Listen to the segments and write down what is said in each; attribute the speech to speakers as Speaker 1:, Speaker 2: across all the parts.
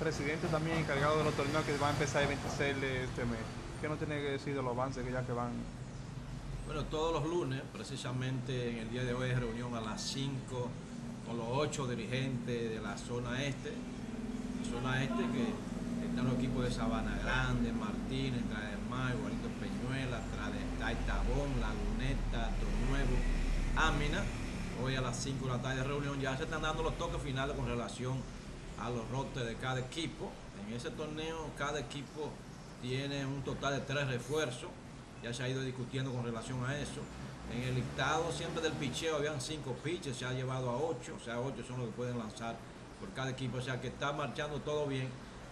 Speaker 1: presidente también encargado de los torneos que van a empezar el 26 de este mes. ¿Qué no tiene que decir de los avances que ya que van?
Speaker 2: Bueno, todos los lunes, precisamente en el día de hoy, es reunión a las 5 con los ocho dirigentes de la zona este. zona este que están los equipos de Sabana Grande, Martínez, Trae de Mar, Guarito Peñuela, de Tabón, Laguneta, Nuevo, Ámina. Hoy a las 5 de la tarde de reunión ya se están dando los toques finales con relación a los rotes de cada equipo. En ese torneo cada equipo tiene un total de tres refuerzos, ya se ha ido discutiendo con relación a eso. En el listado siempre del picheo habían cinco pitches, se ha llevado a ocho, o sea, ocho son los que pueden lanzar por cada equipo, o sea que está marchando todo bien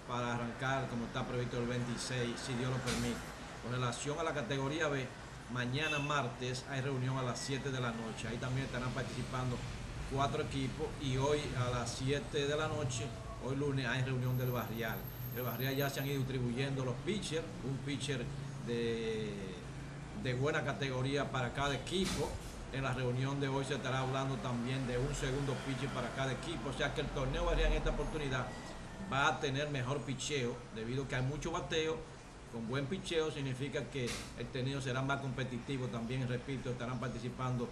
Speaker 2: para arrancar como está previsto el 26, si Dios lo permite. Con relación a la categoría B, mañana martes hay reunión a las 7 de la noche, ahí también estarán participando cuatro equipos y hoy a las 7 de la noche, hoy lunes, hay reunión del barrial. El barrial ya se han ido distribuyendo los pitchers, un pitcher de, de buena categoría para cada equipo. En la reunión de hoy se estará hablando también de un segundo pitcher para cada equipo. O sea que el torneo barrial en esta oportunidad va a tener mejor picheo debido a que hay mucho bateo. Con buen picheo significa que el torneo será más competitivo. También, repito, estarán participando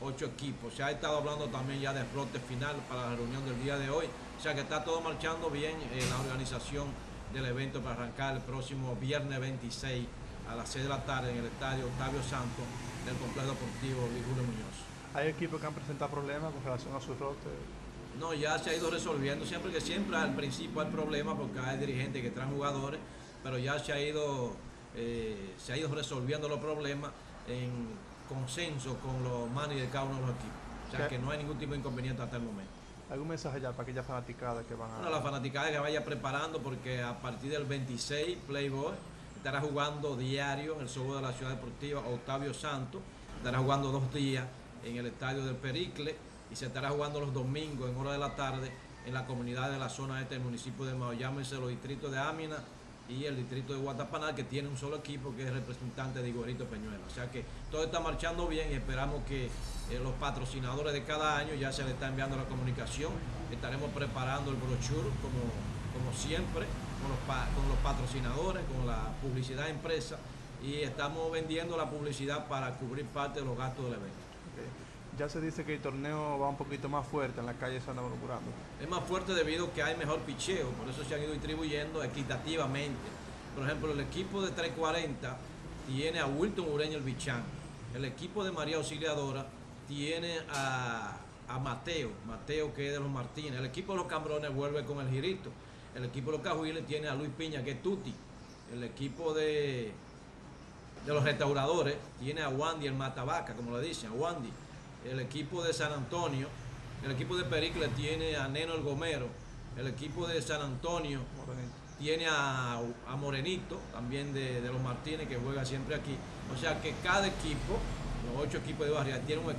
Speaker 2: ocho equipos. Se ha estado hablando también ya de rote final para la reunión del día de hoy. O sea que está todo marchando bien en la organización del evento para arrancar el próximo viernes 26 a las 6 de la tarde en el estadio Octavio Santos del Complejo Deportivo Julio Muñoz.
Speaker 1: ¿Hay equipos que han presentado problemas con relación a su rote?
Speaker 2: No, ya se ha ido resolviendo. Siempre que siempre al principio hay problemas porque hay dirigentes que traen jugadores, pero ya se ha ido, eh, se ha ido resolviendo los problemas en consenso con los manos de cada uno de los equipos. O sea que no hay ningún tipo de inconveniente hasta el momento.
Speaker 1: ¿Algún mensaje ya para aquellas fanaticadas que van a.?
Speaker 2: Bueno, la fanaticada que vaya preparando porque a partir del 26, Playboy estará jugando diario en el Sobo de la Ciudad Deportiva Octavio Santos. Estará jugando dos días en el estadio del Pericle y se estará jugando los domingos en hora de la tarde en la comunidad de la zona este del municipio de Mao. Llámense los distritos de Ámina y el distrito de Guatapaná, que tiene un solo equipo que es representante de Igorito Peñuela. O sea que todo está marchando bien y esperamos que eh, los patrocinadores de cada año ya se les está enviando la comunicación. Estaremos preparando el brochure como, como siempre, con los, con los patrocinadores, con la publicidad empresa y estamos vendiendo la publicidad para cubrir parte de los gastos del evento.
Speaker 1: Ya se dice que el torneo va un poquito más fuerte en la calle San Curando.
Speaker 2: Es más fuerte debido a que hay mejor picheo, por eso se han ido distribuyendo equitativamente. Por ejemplo, el equipo de 340 tiene a Wilton Ureño el Bichán. El equipo de María Auxiliadora tiene a, Mateo, Mateo que es de los Martínez. El equipo de los Cambrones vuelve con el Girito. El equipo de los Cajuiles tiene a Luis Piña, que es Tuti. El equipo de, de los restauradores tiene a Wandy el Matabaca, como le dicen, a Wandy el equipo de San Antonio, el equipo de Pericle tiene a Neno el Gomero, el equipo de San Antonio tiene a, Morenito, también de, los Martínez, que juega siempre aquí. O sea que cada equipo, los ocho equipos de barrio, tiene un,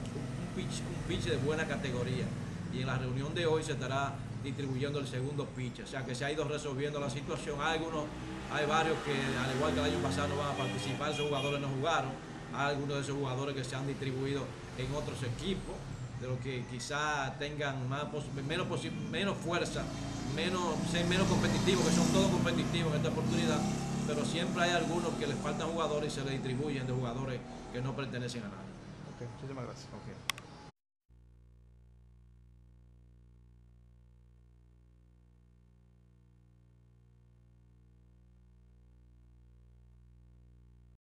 Speaker 2: pitch, de buena categoría. Y en la reunión de hoy se estará distribuyendo el segundo pitch. O sea que se ha ido resolviendo la situación. Hay algunos, hay varios que al igual que el año pasado no van a participar, esos jugadores no jugaron. Hay algunos de esos jugadores que se han distribuido en otros equipos, de los que quizá tengan más, menos, menos fuerza, menos, ser menos competitivos, que son todos competitivos en esta oportunidad, pero siempre hay algunos que les faltan jugadores y se les distribuyen de jugadores que no pertenecen a nadie.
Speaker 1: muchísimas gracias.